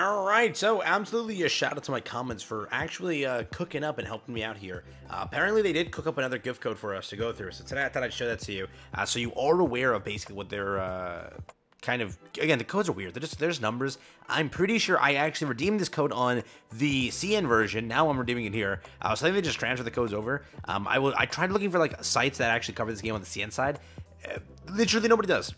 All right, so absolutely a shout out to my comments for actually uh, cooking up and helping me out here. Uh, apparently, they did cook up another gift code for us to go through. So today I thought I'd show that to you, uh, so you are aware of basically what they're uh, kind of. Again, the codes are weird. They're just there's numbers. I'm pretty sure I actually redeemed this code on the CN version. Now I'm redeeming it here. Uh, so I think they just transfer the codes over. Um, I will. I tried looking for like sites that actually cover this game on the CN side literally nobody does.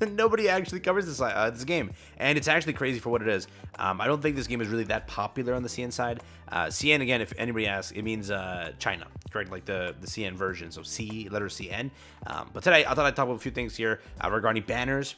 nobody actually covers this uh, this game, and it's actually crazy for what it is. Um, I don't think this game is really that popular on the CN side. Uh, CN again, if anybody asks, it means uh, China, correct? Like the the CN version, so C letter CN. Um, but today I thought I'd talk about a few things here uh, regarding banners.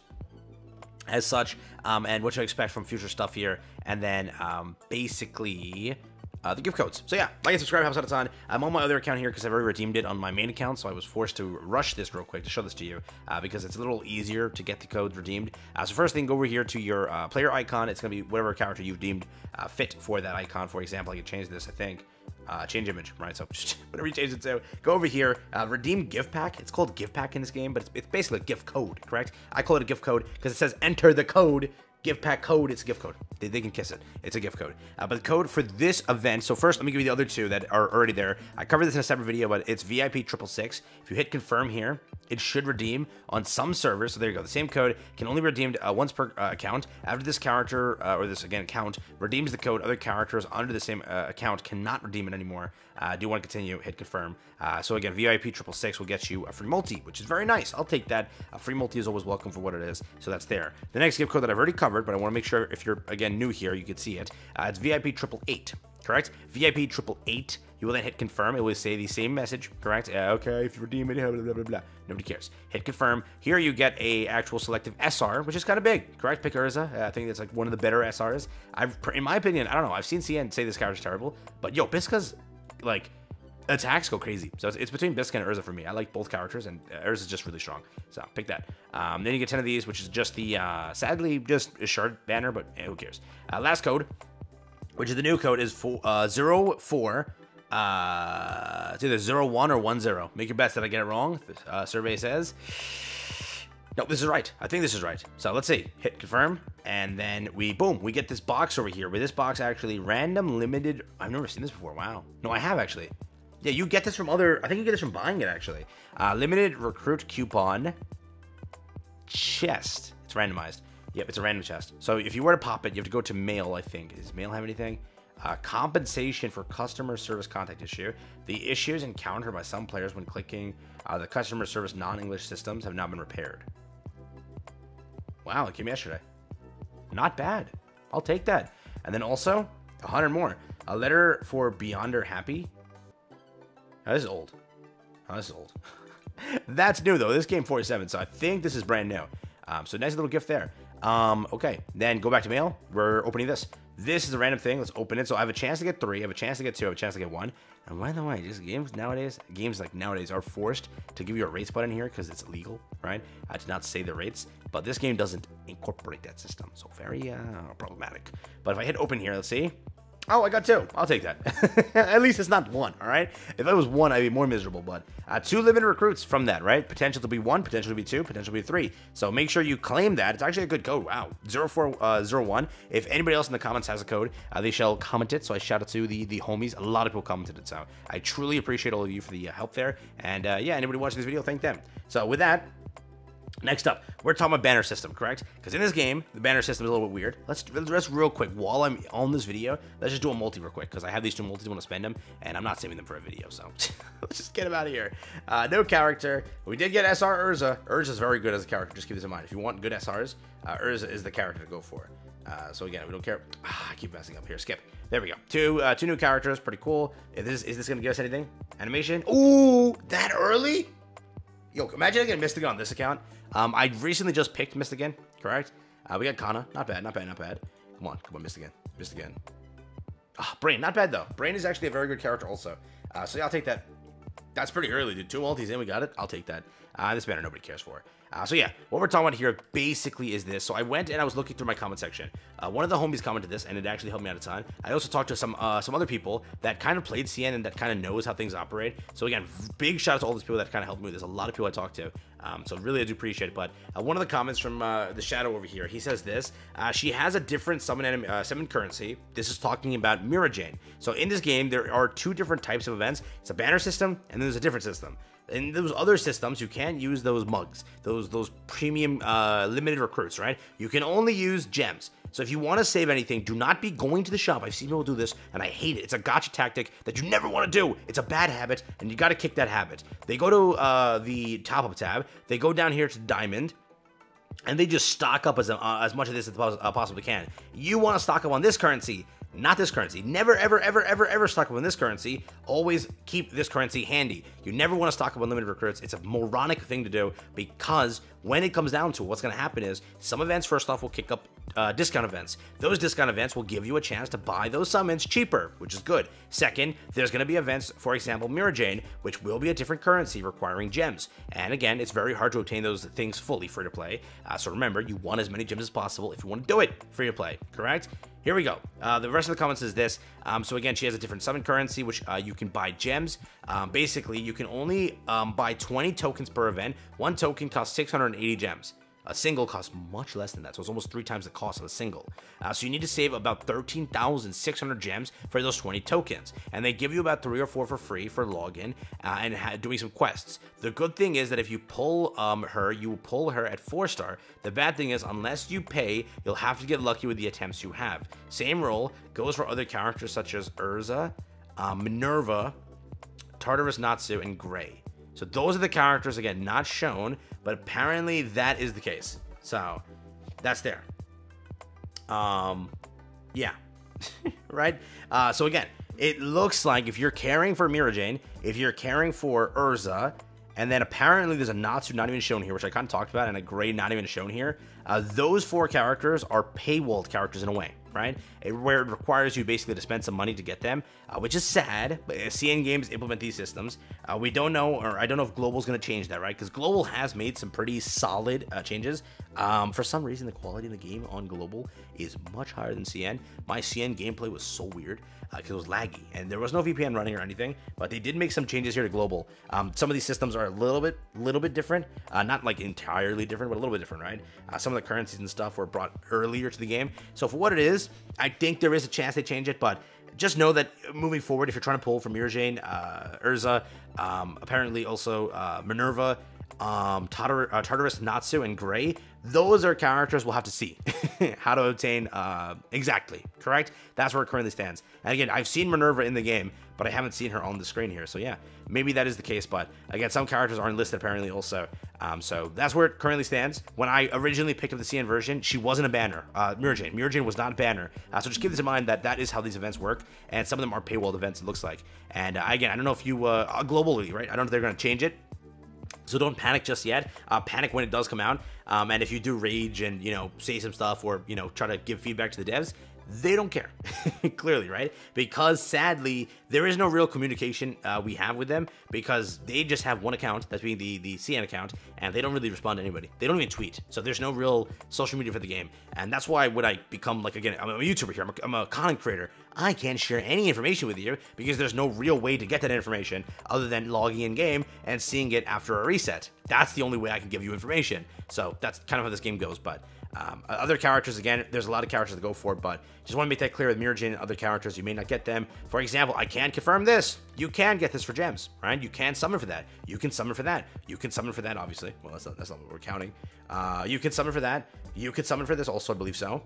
As such, um, and what you expect from future stuff here, and then um, basically uh, the gift codes. So yeah, like and subscribe, helps out a ton. I'm on my other account here because I've already redeemed it on my main account, so I was forced to rush this real quick to show this to you uh, because it's a little easier to get the codes redeemed. Uh, so first thing, go over here to your uh, player icon. It's going to be whatever character you've deemed uh, fit for that icon. For example, I can change this, I think. Uh, change image, right? So just whatever you change it to, go over here, uh, redeem gift pack. It's called gift pack in this game, but it's, it's basically a gift code, correct? I call it a gift code because it says enter the code gift pack code. It's a gift code. They, they can kiss it. It's a gift code. Uh, but the code for this event. So first, let me give you the other two that are already there. I covered this in a separate video, but it's VIP triple six. If you hit confirm here, it should redeem on some servers. So there you go. The same code can only be redeemed uh, once per uh, account. After this character uh, or this again account redeems the code, other characters under the same uh, account cannot redeem it anymore. Uh, do you want to continue? Hit confirm. so again, VIP triple six will get you a free multi, which is very nice. I'll take that. A free multi is always welcome for what it is. So that's there. The next gift code that I've already covered, but I want to make sure if you're again new here, you can see it. it's VIP triple eight correct? VIP triple eight. You will then hit confirm. It will say the same message, correct? Uh, okay, if you redeem it, blah, blah, blah, blah. Nobody cares. Hit confirm. Here you get a actual selective SR, which is kind of big, correct? Pick Erza. Uh, I think that's like one of the better SRs. I've, in my opinion, I don't know. I've seen CN say this character's terrible, but yo, Bisca's like attacks go crazy. So it's, it's, between Bisca and Erza for me. I like both characters, and Erza's just really strong. So pick that. Um, then you get 10 of these, which is just the, uh, sadly, just a shard banner, but eh, who cares? Uh, last code, which is the new code, is four, uh, 04. Uh, it's either 01 or 10. Make your bets that I get it wrong. Uh, survey says. No, this is right. I think this is right. So let's see. Hit confirm. And then we, boom, we get this box over here. With this box actually random limited. I've never seen this before. Wow. No, I have actually. Yeah, you get this from other. I think you get this from buying it actually. Uh, limited recruit coupon chest. It's randomized. Yep, it's a random chest. So if you were to pop it, you have to go to mail, I think. Does mail have anything? Uh, compensation for customer service contact issue. The issues encountered by some players when clicking uh, the customer service non-English systems have not been repaired. Wow, it came yesterday. Not bad. I'll take that. And then also, 100 more. A letter for Beyonder Happy. Now, this is old. Oh, this is old. That's new, though. This game 47, so I think this is brand new. Um, so nice little gift there. Um, okay, then go back to mail. We're opening this. This is a random thing. Let's open it. So I have a chance to get three. I have a chance to get two. I have a chance to get one. And by the way, just games nowadays, games like nowadays are forced to give you a rates button here because it's legal, right? I did not say the rates, but this game doesn't incorporate that system. So very uh, problematic. But if I hit open here, let's see. Oh, I got two. I'll take that. At least it's not one, all right? If it was one, I'd be more miserable. But uh, two limited recruits from that, right? Potential to be one, potential to be two, potential to be three. So make sure you claim that. It's actually a good code. Wow. 0401. Uh, if anybody else in the comments has a code, uh, they shall comment it. So I shout out to the, the homies. A lot of people commented it. So I truly appreciate all of you for the uh, help there. And uh, yeah, anybody watching this video, thank them. So with that, Next up, we're talking about banner system, correct? Because in this game, the banner system is a little bit weird. Let's just real quick, while I'm on this video, let's just do a multi real quick, because I have these two multis, I want to spend them, and I'm not saving them for a video, so let's just get them out of here. Uh, no character. We did get SR Erza. Erza is very good as a character, just keep this in mind. If you want good SRs, uh, Erza is the character to go for. Uh, so again, we don't care. Ah, I keep messing up here. Skip. There we go. Two uh, two new characters, pretty cool. Is this, is this going to give us anything? Animation? Ooh, that early? Yo, imagine I get Mystogan on this account. Um, I recently just picked Mystogan, correct? Uh, we got Cana. Not bad, not bad, not bad. Come on, come on, Mystogan. Mystogan. Ah, Brain. Not bad, though. Brain is actually a very good character also. Uh, so yeah, I'll take that. That's pretty early, dude. Two multis in, we got it. I'll take that. Uh, this banner nobody cares for. Uh, so yeah, what we're talking about here basically is this. So I went and I was looking through my comment section. Uh, one of the homies commented this, and it actually helped me out a ton. I also talked to some uh, some other people that kind of played CN and that kind of knows how things operate. So again, big shout out to all these people that kind of helped me. There's a lot of people I talked to. Um, so really, I do appreciate it. But uh, one of the comments from uh, the shadow over here, he says this: uh, she has a different summon summon currency. This is talking about Mirajane. So in this game, there are two different types of events. It's a banner system, and then there's a different system. In those other systems, you can't use those mugs, those those premium uh, limited recruits, right? You can only use gems. So if you want to save anything, do not be going to the shop. I've seen people do this, and I hate it. It's a gotcha tactic that you never want to do. It's a bad habit, and you got to kick that habit. They go to uh, the top-up tab. They go down here to Diamond, and they just stock up as, uh, as much of this as uh, possibly can. You want to stock up on this currency not this currency. Never, ever, ever, ever, ever stock up on this currency. Always keep this currency handy. You never want to stock up on limited recruits. It's a moronic thing to do because when it comes down to it, what's going to happen is some events, first off, will kick up uh, discount events. Those discount events will give you a chance to buy those summons cheaper, which is good. Second, there's going to be events, for example, Mirajane, which will be a different currency requiring gems. And again, it's very hard to obtain those things fully free to play. Uh, so remember, you want as many gems as possible if you want to do it free to play, correct? Here we go. Uh, the rest of the comments is this. Um, so again, she has a different summon currency, which uh, you can buy gems. Um, basically, you can only um, buy 20 tokens per event. One token costs 680 gems. A single costs much less than that, so it's almost three times the cost of a single. Uh, so you need to save about 13,600 gems for those 20 tokens, and they give you about three or four for free for login uh, and doing some quests. The good thing is that if you pull um, her, you pull her at four star. The bad thing is, unless you pay, you'll have to get lucky with the attempts you have. Same rule goes for other characters such as Erza, uh, Minerva, Tartarus Natsu, and Gray. So those are the characters, again, not shown, but apparently that is the case. So that's there. Um, yeah. right? Uh, so again, it looks like if you're caring for Mirajane, if you're caring for Erza, and then apparently there's a Natsu not even shown here, which I kind of talked about, and a Gray not even shown here. Uh, those four characters are paywalled characters in a way right? It, where it requires you basically to spend some money to get them, uh, which is sad. But CN Games implement these systems. Uh, we don't know, or I don't know if Global's going to change that, right? Because Global has made some pretty solid uh, changes. Um, for some reason, the quality of the game on Global is much higher than CN. My CN gameplay was so weird because uh, it was laggy and there was no VPN running or anything. But they did make some changes here to Global. Um, some of these systems are a little bit, little bit different. Uh, not like entirely different, but a little bit different, right? Uh, some of the currencies and stuff were brought earlier to the game. So for what it is, I think there is a chance they change it, but just know that moving forward, if you're trying to pull from Mirajane, uh, Erza, um, apparently also uh, Minerva, um, Tartar- uh, Tartarus, Natsu, and Gray, those are characters we'll have to see how to obtain uh, exactly, correct? That's where it currently stands. And again, I've seen Minerva in the game, but I haven't seen her on the screen here. So yeah, maybe that is the case. But again, some characters aren't listed apparently also. Um, so that's where it currently stands. When I originally picked up the CN version, she wasn't a banner. Uh, Mirajane. Mirajane was not a banner. Uh, so just keep this in mind that that is how these events work. And some of them are paywalled events, it looks like. And uh, again, I don't know if you, uh, globally, right? I don't know if they're going to change it. So don't panic just yet. Uh, panic when it does come out. Um, and if you do rage and you know say some stuff or you know try to give feedback to the devs, they don't care. Clearly right? Because sadly there is no real communication uh, we have with them because they just have one account that's being the the cn account and they don't really respond to anybody. They don't even tweet. So there's no real social media for the game. And that's why when i become like again i'm a youtuber here. I'm a, I'm a content creator. I can't share any information with you because there's no real way to get that information other than logging in game and seeing it after a reset. That's the only way i can give you information. So that's kind of how this game goes but um, other characters, again, there's a lot of characters to go for, but just want to make that clear with Mirajane and other characters, you may not get them. For example, I can confirm this. You can get this for gems, right? You can summon for that. You can summon for that. You can summon for that, obviously. Well, that's not, that's not what we're counting. Uh, you can summon for that. You can summon for this also, I believe so.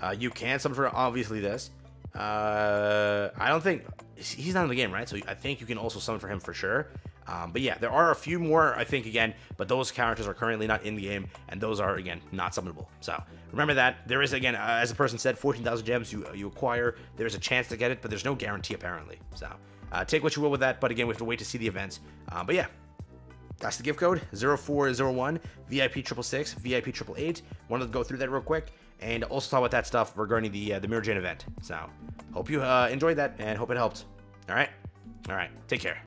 Uh, you can summon for, obviously, this. Uh, I don't think... He's not in the game, right? So I think you can also summon for him for sure. Um, but yeah, there are a few more, I think, again, but those characters are currently not in the game, and those are, again, not summonable. So remember that. There is, again, uh, as the person said, 14,000 gems you, you acquire. There's a chance to get it, but there's no guarantee, apparently. So uh, take what you will with that, but again, we have to wait to see the events. Uh, but yeah, that's the gift code 0401 VIP 666 VIP 888. Wanted to go through that real quick and also talk about that stuff regarding the uh, the Mirajane event. So hope you uh, enjoyed that and hope it helped. All right, all right, take care.